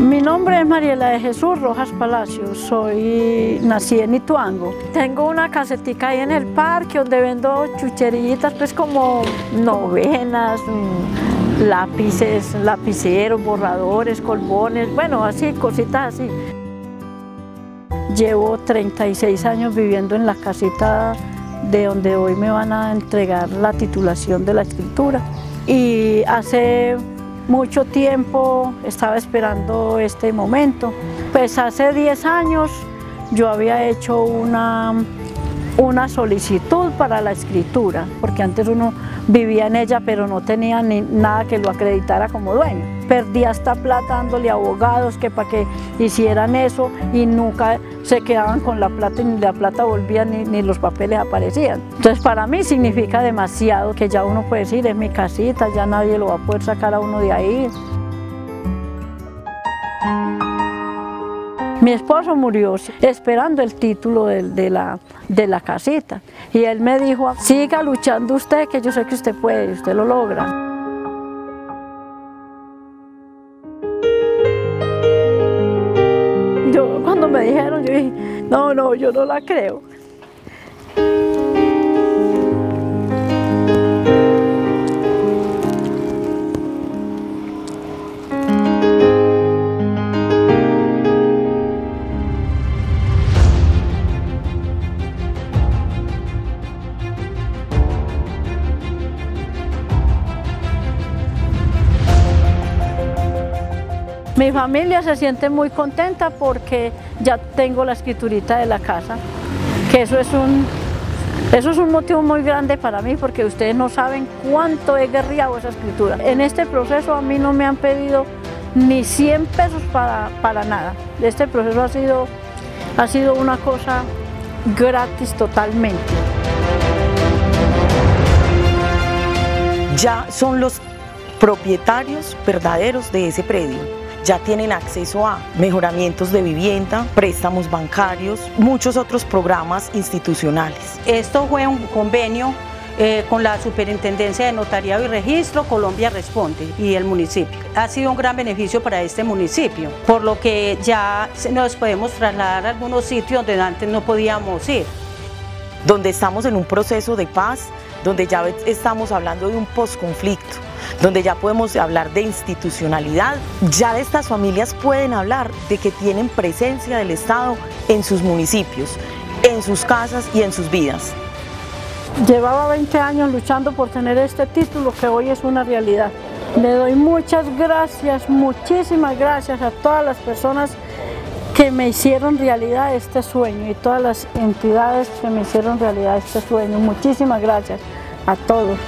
Mi nombre es Mariela de Jesús Rojas Palacios, soy nací en Ituango. Tengo una casetica ahí en el parque donde vendo chucherillitas, pues como novenas, mm, lápices, lapiceros, borradores, colbones, bueno, así, cositas así. Llevo 36 años viviendo en la casita de donde hoy me van a entregar la titulación de la escritura. Y hace mucho tiempo estaba esperando este momento. Pues hace 10 años yo había hecho una, una solicitud para la escritura, porque antes uno vivía en ella pero no tenía ni nada que lo acreditara como dueño. Perdí hasta plata dándole abogados que para que hicieran eso y nunca se quedaban con la plata y ni la plata volvía ni, ni los papeles aparecían. Entonces para mí significa demasiado que ya uno puede decir, es mi casita, ya nadie lo va a poder sacar a uno de ahí. Mi esposo murió esperando el título de, la casita y él me dijo, siga luchando usted que yo sé que usted puede, usted lo logra. Yo cuando me dijeron, yo dije, no, no, yo no la creo. Mi familia se siente muy contenta porque ya tengo la escriturita de la casa, que eso es un, eso es un motivo muy grande para mí porque ustedes no saben cuánto he guerreado esa escritura. En este proceso a mí no me han pedido ni 100 pesos para, para nada. Este proceso ha sido, ha sido una cosa gratis totalmente. Ya son los propietarios verdaderos de ese predio ya tienen acceso a mejoramientos de vivienda, préstamos bancarios, muchos otros programas institucionales. Esto fue un convenio eh, con la Superintendencia de Notariado y Registro, Colombia Responde y el municipio. Ha sido un gran beneficio para este municipio, por lo que ya nos podemos trasladar a algunos sitios donde antes no podíamos ir. Donde estamos en un proceso de paz, donde ya estamos hablando de un posconflicto, donde ya podemos hablar de institucionalidad. Ya de estas familias pueden hablar de que tienen presencia del Estado en sus municipios, en sus casas y en sus vidas. Llevaba 20 años luchando por tener este título que hoy es una realidad. Le doy muchas gracias, muchísimas gracias a todas las personas que me hicieron realidad este sueño y todas las entidades que me hicieron realidad este sueño. Muchísimas gracias a todos.